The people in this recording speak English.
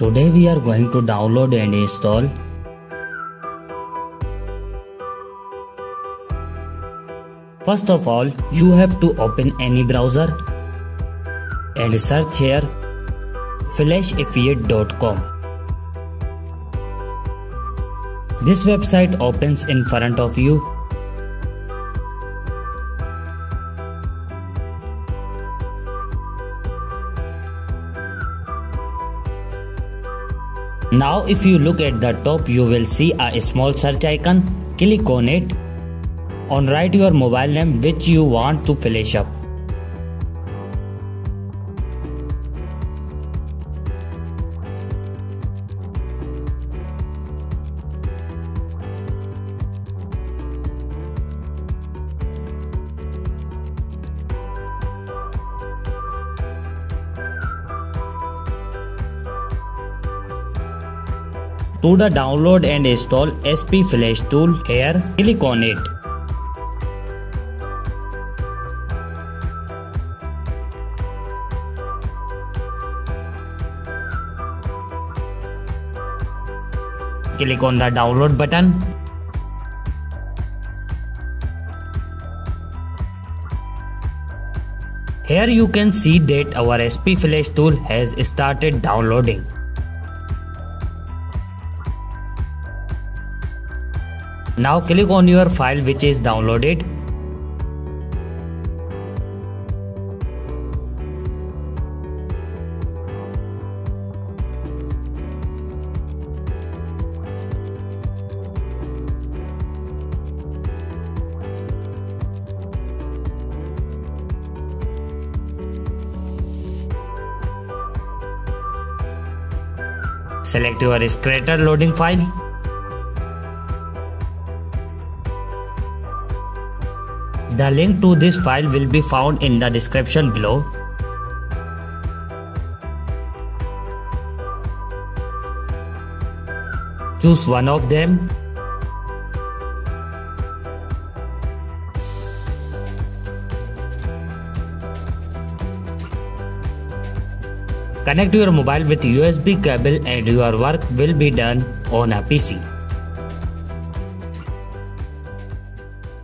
Today we are going to download and install First of all, you have to open any browser and search here flashifyit.com. This website opens in front of you Now if you look at the top you will see a small search icon. Click on it. On write your mobile name which you want to flash up. To the download and install SP Flash tool here, click on it. Click on the download button. Here you can see that our SP Flash tool has started downloading. Now click on your file which is downloaded. Select your Scatter loading file. The link to this file will be found in the description below. Choose one of them. Connect your mobile with USB cable and your work will be done on a PC.